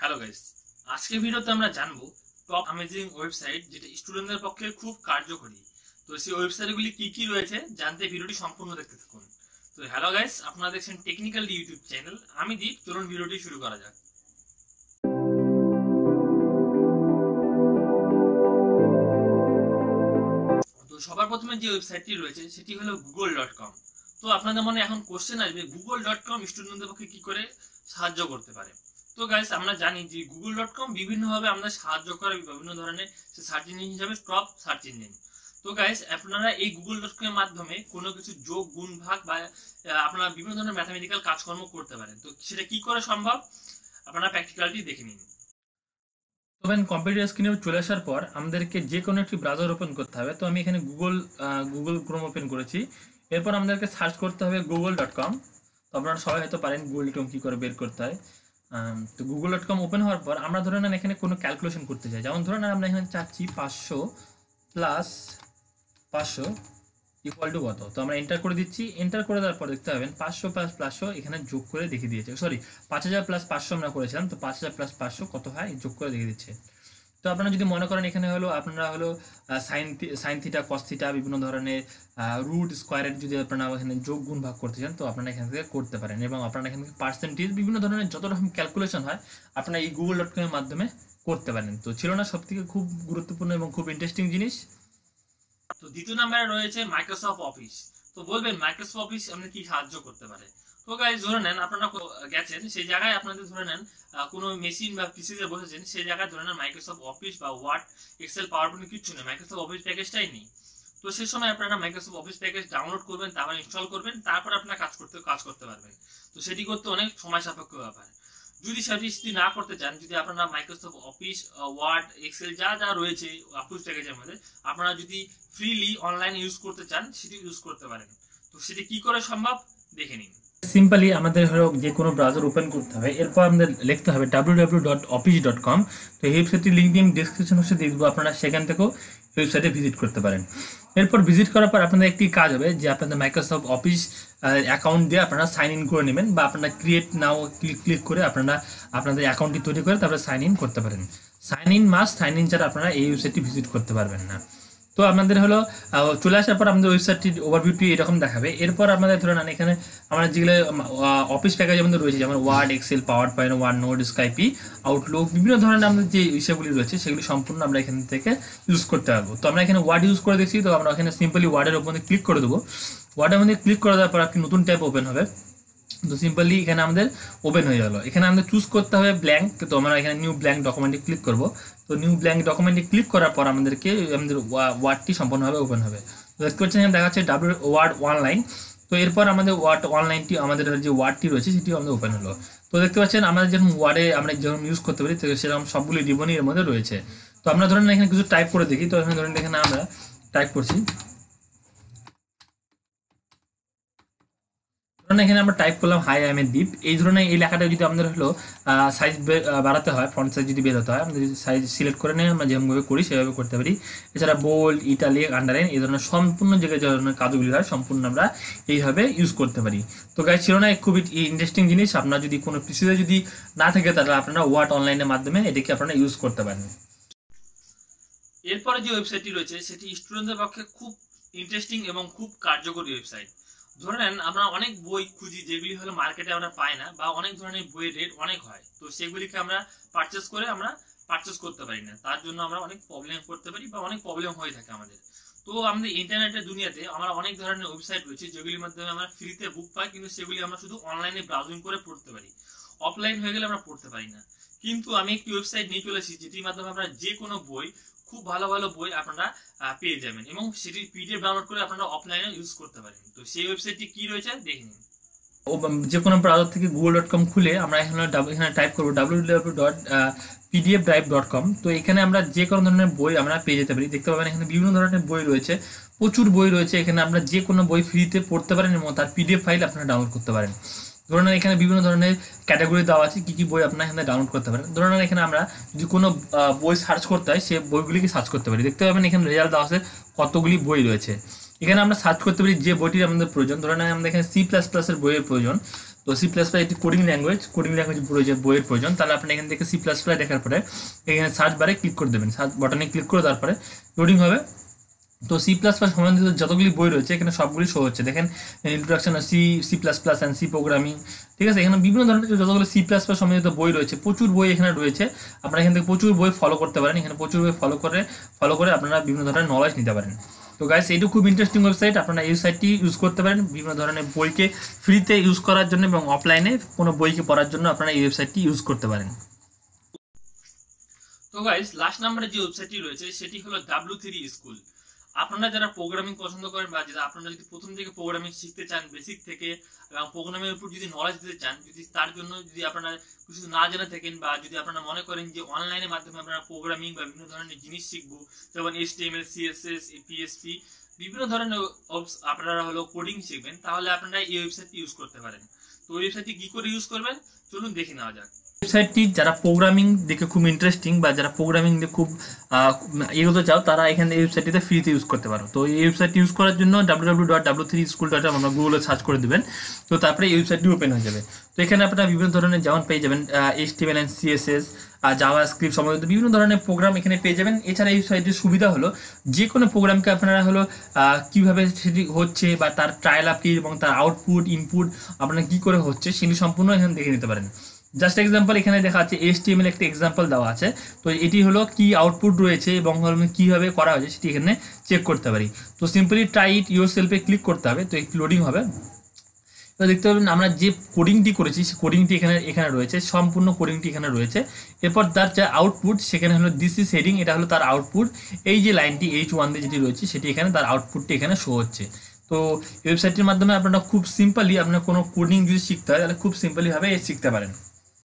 Hello guys আজকের ভিডিওতে আমরা জানব টপ অ্যামেজিং ওয়েবসাইট যেটা স্টুডেন্টদের পক্ষে খুব কার্যকরী। তো সেই ওয়েবসাইটগুলি কি কি রয়েছে জানতে ভিডিওটি সম্পূর্ণ দেখতে থাকুন। তো হ্যালো গাইস আপনারা দেখছেন টেকনিক্যাল ইউটিউব চ্যানেল আমি দীপ, চলুন ভিডিওটি শুরু করা যাক। তো সবার প্রথমে যে ওয়েবসাইটটি রয়েছে, সেটি হলো গুগল ডট কম তো আপনাদের মনে এখন কোশ্চেন আসবে গুগল ডট কম স্টুডেন্টদের পক্ষে কি করে সাহায্য করতে পারে? তো গাইস আমরা জানি যে গুগল ডট কম বিভিন্নভাবে আমাদের সাহায্য করে বিভিন্ন ধরনের সার্চ ইঞ্জিন হিসাবে টপ সার্চ ইঞ্জিন তো গাইস আপনারা এই গুগল ডট কম এর মাধ্যমে কোনো কিছু যোগ, গুণ, ভাগ বা আপনারা বিভিন্ন ধরনের ম্যাথামেটিক্যাল কাজকর্ম করতে পারেন। তো সেটা কি করে সম্ভব? আপনারা প্র্যাকটিক্যালটি দেখে নিন। তবে কম্পিউটার স্ক্রিনে চলে আসার পর আমাদেরকে যে কোনো একটি ব্রাউজার ওপেন করতে হবে। তো আমি এখানে গুগল গুগল ক্রোম ওপেন করেছি। এরপর আমাদেরকে সার্চ করতে হবে গুগল ডট কম তো আপনারা সবাই হয়তো পারেন গুগল ডট কম কী করে বের করতে হয়। তো গুগল ডট কম ওপেন হওয়ার পর আমরা ধরে নেন এখানে কোনো ক্যালকুলেশন করতে চাই। যেমন ধরে নেন আমরা এখানে চাচ্ছি পাঁচশো প্লাস পাঁচশো ইকুয়াল টু কত? তো আমরা এন্টার করে দিচ্ছি। এন্টার করে দেওয়ার পর দেখতে পাবেন পাঁচশো প্লাস পাঁচশো এখানে যোগ করে দেখিয়ে দিয়েছে। সরি পাঁচ হাজার প্লাস পাঁচশো আমরা করেছিলাম, তো পাঁচ হাজার প্লাস পাঁচশো কত হয়? যোগ করে দেখিয়ে দিচ্ছে। তো আপনারা যদি মনে করেন এখানে হলো আপনারা হলো sine sine theta cos theta বিভিন্ন ধরনের রুট স্কোয়ারের যদি আপনারা এখানে যোগ গুণ ভাগ করতে চান, তো আপনারা এখান থেকে করতে পারেন এবং আপনারা এখান থেকে পার্সেন্টেজ বিভিন্ন ধরনের যত রকম ক্যালকুলেশন হয়, আপনারা এই গুগল ডট কমের মাধ্যমে করতে পারেন। তো ছিল না সব থেকে খুব গুরুত্বপূর্ণ এবং খুব ইন্টারেস্টিং জিনিস। তো দ্বিতীয় নাম্বারে রয়েছে মাইক্রোসফট অফিস তো বলবেন মাইক্রোসফট অফিস আপনাকে কি সাহায্য করতে পারে? ধরে নেন, আপনারা গেছেন, সেই জায়গায় আপনাদের ধরে নেন কোনো মেশিন বা পিসিতে বসেছেন, সেই জায়গায় ধরে নেন মাইক্রোসফট অফিস বা ওয়ার্ড এক্সেল পাওয়ার পয়েন্ট কিচ্ছু নেই। মাইক্রোসফট অফিস প্যাকেজটাই নেই। তো সেই সময় আপনারা মাইক্রোসফট অফিস প্যাকেজ ডাউনলোড করবেন, তারপর ইনস্টল করবেন, তারপর আপনারা কাজ করতে কাজ করতে পারবেন। তো সেটি করতে অনেক সময় সাপেক্ষ ব্যাপার। যদি সেটি যদি না করতে চান, যদি আপনারা মাইক্রোসফট অফিস ওয়ার্ড এক্সেল যা যা রয়েছে অফিস প্যাকেজের মধ্যে, আপনারা যদি ফ্রিলি অনলাইন ইউজ করতে চান, সেটি ইউজ করতে পারেন। তো সেটি কি করে সম্ভব? দেখে নিন। সিম্পলি আমাদের হলো যে কোনো ব্রাউজার ওপেন করতে হবে, এরপর আমাদের লিখতে হবে www.office.com তো এই ওয়েবসাইটটির লিঙ্ক আমি ডিসক্রিপশন বক্সে দিয়ে দেবো, আপনারা সেখান থেকেও ওয়েবসাইটে ভিজিট করতে পারেন। এরপর ভিজিট করার পর আপনাদের একটি কাজ হবে যে আপনাদের মাইক্রোসফট অফিস অ্যাকাউন্ট দিয়ে আপনারা সাইন ইন করে নেবেন বা আপনারা ক্রিয়েট নাও ক্লিক ক্লিক করে আপনারা আপনাদের অ্যাকাউন্টটি তৈরি করে তারপরে সাইন ইন করতে পারেন। সাইন ইন মাস সাইন ইন ছাড়া আপনারা এই ওয়েবসাইটটি ভিজিট করতে পারবেন না। তো আপনাদের হলো চলে আসার পর আমাদের ওয়েবসাইটটির ওভারভিউটি এরকম দেখাবে। এরপর আপনাদের ধরে নেন, এখানে আমরা যেগুলো অফিস প্যাকেজ আমাদের রয়েছে, যেমন Word Excel PowerPoint Word note Skype Outlook বিভিন্ন ধরনের আমাদের যে বিষয়গুলি রয়েছে, সেগুলি সম্পূর্ণ আমরা এখান থেকে ইউজ করতে পারব। তো আমরা এখানে ওয়ার্ড ইউজ করে দেখছি, তো আমরা এখানে সিম্পলি ওয়ার্ডের উপর ক্লিক করে দেবো। ওয়ার্ডের মধ্যে ক্লিক করে দেওয়ার পর একটি নতুন ট্যাব ওপেন হবে। তো সিম্পলি এখানে আমাদের ওপেন হয়ে গেল। এখানে আমাদের চুজ করতে হবে ব্ল্যাঙ্ক তো আমরা এখানে নিউ ব্ল্যাঙ্ক ডকুমেন্টে ক্লিক করব। তো নিউ ব্ল্যাঙ্ক ডকুমেন্টে ক্লিক করার পর আমাদেরকে আমাদের ওয়ার্ডটি সম্পূর্ণভাবে ওপেন হবে। দেখতে পাচ্ছেন এখানে দেখাচ্ছে ডাব্লিউ ওয়ার্ড অনলাইন তো এরপর আমাদের ওয়ার্ড অনলাইনটি আমাদের যে ওয়ার্ডটি রয়েছে সেটিও আমাদের ওপেন হলো। তো দেখতে পাচ্ছেন আমাদের যেরকম ওয়ার্ডে আমরা যেরকম ইউজ করতে পারি সেরকম সবগুলি ডিবনই এর মধ্যে রয়েছে। তো আমরা ধরেন এখানে কিছু টাইপ করে দেখি। তো এখানে ধরেন এখানে আমরা টাইপ করছি। ধরুন এখানে আমরা টাইপ করলাম হাই আই এম এ দ্বীপ এই ধরনের এই লেখাটা যদি আমাদের হলো সাইজ বাড়াতে হয় ফ্রন্ট সাইজ যদি বেরোতে হয় যদি সাইজ সিলেক্ট করে নিয়ে আমরা যেমনভাবে করি, সেভাবে করতে পারি। এছাড়া বোল্ড ইটালিক আন্ডারলাইন এই ধরনের সম্পূর্ণ যে ধরনের কাজগুলি হয়, সম্পূর্ণ আমরা এইভাবে ইউজ করতে পারি। তো গাইজ ছিল না খুবই ইন্টারেস্টিং জিনিস। আপনার যদি কোনো পিসিতে যদি না থাকে, তাহলে আপনারা ওয়ার্ড অনলাইনের মাধ্যমে এটাকে আপনারা ইউজ করতে পারেন। এরপরে যে ওয়েবসাইটটি রয়েছে, সেটি স্টুডেন্টদের পক্ষে খুব ইন্টারেস্টিং এবং খুব কার্যকরী ওয়েবসাইট ধরে নেন আমরা অনেক বই খুঁজি যেগুলি হলো মার্কেটে আমরা পাই না, বা অনেক ধরনের বইয়ের রেট অনেক হয়। তো সেগুলিকে আমরা পারচেস করে আমরা পারচেস করতে পারি না। তার জন্য আমরা অনেক প্রবলেম করতে পারি, বা অনেক প্রবলেম হয়ে থাকে আমাদের। তো আমাদের ইন্টারনেটের দুনিয়াতে আমরা অনেক ধরনের ওয়েবসাইট রয়েছে, যেগুলির মাধ্যমে আমরা ফ্রিতে বুক পাই, কিন্তু সেগুলি আমরা শুধু অনলাইনে ব্রাউজিং করে পড়তে পারি। অফলাইন হয়ে গেলে আমরা পড়তে পারি না। কিন্তু আমি একটি ওয়েবসাইট নিয়ে চলেছি যেটির মাধ্যমে আমরা যে কোনো বই খুব ভালো ভালো বই আপনারা পেয়ে যাবেন। এবং সেটির পিডিএফ ডাউনলোড করে আপনারা অফলাইনে ইউজ করতে পারেন। তো সেই ওয়েবসাইটটি কি রয়েছে দেখে নিন। যে কোনো ব্রাউজার থেকে গুগল ডট কম খুলে আমরা এখানে এখানে টাইপ করব W W dot PDF drive dot com তো এখানে আমরা যে কোনো ধরনের বই আমরা পেয়ে যেতে পারি। দেখতে পাবেন এখানে বিভিন্ন ধরনের বই রয়েছে। প্রচুর বই রয়েছে। এখানে আমরা যে কোনো বই ফ্রিতে পড়তে পারেন এবং তার পিডিএফ ফাইল আপনারা ডাউনলোড করতে পারেন। ধরুন এখানে বিভিন্ন ধরনের ক্যাটাগরি দেওয়া আছে, কী কী বই আপনারা এখানে ডাউনলোড করতে পারেন। ধরুন এখানে আমরা যদি কোনো বই সার্চ করতে হয়, সে বইগুলিকে সার্চ করতে পারি। দেখতে পাবেন এখানে রেজাল্ট দেওয়া আছে, কতগুলি বই রয়েছে। এখানে আমরা সার্চ করতে পারি যে বইটির আমাদের প্রয়োজন। ধরুন আমাদের এখানে সি প্লাস প্লাসের বইয়ের প্রয়োজন। তো সি প্লাস প্লাস একটি কোডিং ল্যাঙ্গুয়েজ কোডিং ল্যাঙ্গুয়েজ প্রয়োজন বইয়ের প্রয়োজন, তাহলে আপনি এখান থেকে সি প্লাস প্লাস দেখার পরে এখানে সার্চ বারে ক্লিক করে দেবেন। সার্চ বাটনে ক্লিক করে তারপরে লোডিং হবে। তো সি প্লাস প্লাস সম্বন্ধিত যতগুলি বই রয়েছে, এখানে সবগুলি শো হচ্ছে। দেখেন introduction C C plus plus and C programming ঠিক আছে? এখানে বিভিন্ন ধরনের যতগুলো সি প্লাস প্লাস সম্বন্ধিত বই রয়েছে, প্রচুর বই এখানে রয়েছে। আপনারা এখান থেকে প্রচুর বই ফলো করতে পারেন। এখানে প্রচুর বই ফলো করে ফলো করে আপনারা বিভিন্ন ধরনের নলেজ নিতে পারেন। তো গাইস এইটা খুব ইন্টারেস্টিং ওয়েবসাইট আপনারা এই সাইটটি ইউজ করতে পারেন। বিভিন্ন ধরনের বইকে ফ্রিতে ইউজ করার জন্য এবং অফলাইনে কোনো বইকে পড়ার জন্য আপনারা এই ওয়েবসাইটটি ইউজ করতে পারেন। তো গাইস লাস্ট নাম্বারে যে ওয়েবসাইটটি রয়েছে, সেটি হলো ডাব্লিউ থ্রি স্কুল আপনারা যারা প্রোগ্রামিং পছন্দ করেন বা যারা আপনারা যদি প্রথম থেকে প্রোগ্রামিং শিখতে চান বেসিক থেকে এবং প্রোগ্রামের উপর যদি নলেজ দিতে চান, যদি তার জন্য যদি আপনারা কিছু না জেনে থাকেন বা যদি আপনারা মনে করেন যে অনলাইনের মাধ্যমে আপনারা প্রোগ্রামিং বা বিভিন্ন ধরনের জিনিস শিখব, যেমন S T M L CSS PSP বিভিন্ন ধরনের আপনারা হলো কোডিং শিখবেন, তাহলে আপনারা এই ওয়েবসাইটটি ইউজ করতে পারেন। তো ওয়েবসাইটটি কি করে ইউজ করবেন? চলুন দেখে নেওয়া যাক। ওয়েবসাইটটি যারা প্রোগ্রামিং দেখে খুব ইন্টারেস্টিং বা যারা প্রোগ্রামিং দিয়ে খুব এগোতে চাও, তারা এখানে এই ওয়েবসাইটটিতে ফ্রিতে ইউজ করতে পারো। তো এই ওয়েবসাইটটি ইউজ করার জন্য W dot W three school dot আমরা গুগলে সার্চ করে দেবেন। তো তারপরে এই ওয়েবসাইটটি ওপেন হয়ে যাবে। তো এখানে আপনারা বিভিন্ন ধরনের যেমন পেয়ে যাবেন H T L CSS JavaScript সম্বন্ধিত বিভিন্ন ধরনের প্রোগ্রাম এখানে পেয়ে যাবেন। এছাড়া এই সাইটের সুবিধা হলো যে কোনো প্রোগ্রামকে আপনারা হলো কীভাবে সেটি হচ্ছে বা তার ট্রায়াল আপ কি এবং তার আউটপুট ইনপুট আপনারা কি করে হচ্ছে সেটি সম্পূর্ণ এখানে দেখে নিতে পারেন। জাস্ট এক্সাম্পল এখানে দেখা যাচ্ছে এইচটিএমএল একটা এক্সাম্পল দেওয়া আছে। তো এটি হলো কি আউটপুট রয়েছে এবং কীভাবে করা হয়েছে সেটি এখানে চেক করতে পারি। তো simply try it your সেলফে click করতে হবে, তো একটু লোডিং হবে। তো দেখতে পাবেন, আমরা যে কোডিংটি করেছি সেই কোডিংটি এখানে এখানে রয়েছে, সম্পূর্ণ কোডিংটি এখানে রয়েছে। এরপর তার যে আউটপুট সেখানে হলো দিস ইস হেডিং এটা হলো তার আউটপুট এই যে লাইনটি এইচ ওয়ান দিয়ে যেটি রয়েছে, সেটি এখানে তার আউটপুটটি এখানে শো হচ্ছে। তো ওয়েবসাইটটির মাধ্যমে আপনারা খুব সিম্পলি আপনার কোনো কোডিং যদি শিখতে হয়, তাহলে খুব সিম্পলিভাবে শিখতে পারেন।